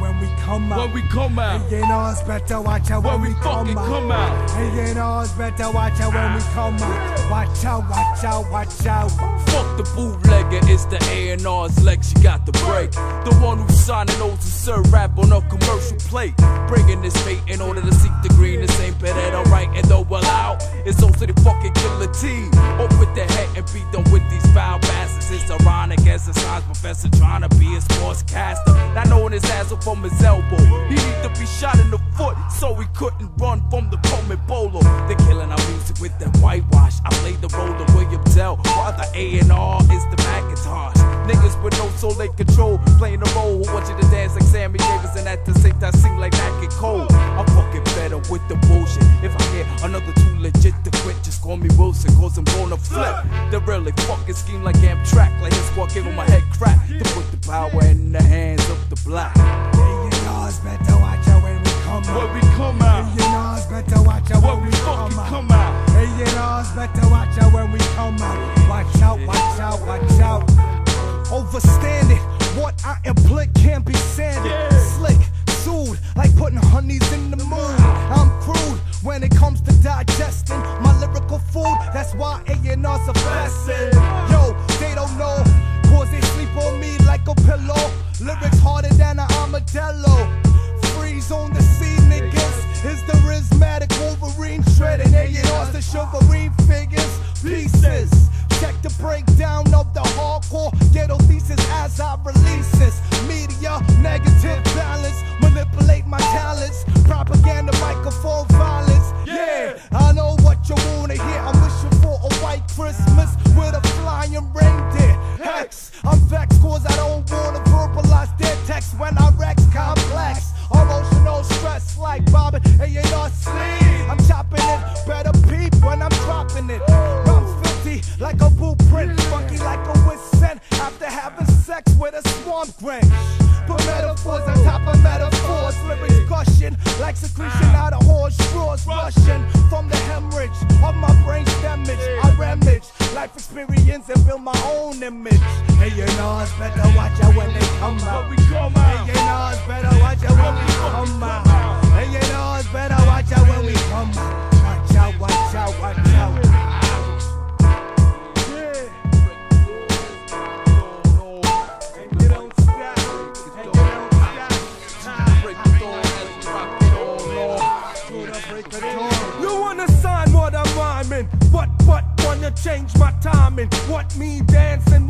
when we come out. When we come out. You know better watch out when, When we come out. And you know it's better watch out when we come out. Watch out, watch out, watch out. Fuck the bootlegger, it's the A&R's legs you got the break. The one who's signing those who serve rap on a commercial plate. Bringing this fate in order to seek the green. This ain't better than right and though well out. It's also the fucking killer T. Up with as a science professor trying to be a sportscaster. Not knowing his ass up from his elbow. He need to be shot in the foot so he couldn't run from the Coleman Bolo. They're killing our music with that whitewash. I played the role of William Tell, while the A&R is the Macintosh. Niggas with no soul they control, playing the role who want you to dance like Sammy Davis and at the same time sing like King Cole. I'm fucking better with the scheme like Amtrak, like his squad gave him a head crack to put the power in the hands of the black. And you know it's better watch out when we come out. When we come out, And you know it's better watch out when, when we we fucking come out. come out. And you know it's better watch out when we come out. Watch out, watch out, watch out. Overstand it. What I implicate can't Chivalry figures, pieces. Check the breakdown of the hardcore ghetto thesis as I release this. Media, negative balance, manipulate my talents. Propaganda, microphone violence. Yeah, I know what you wanna hear. I'm wishing for a white Christmas with a flying reindeer. Hex, I'm vexed cause I don't wanna verbalize their text when I wreck complex. Emotional stress like Bobbin, A&R with a swamp grange. Put metaphors on top of metaphors, lyrics gushing like secretion out of horse straws, rushing from the hemorrhage of my brain's damage. I ramage life experience and build my own image. Hey, you know it's better watch out when they come out. When we come Hey, you know it's better You wanna sign what I'm rhyming, but but wanna change my timing. What me dancing,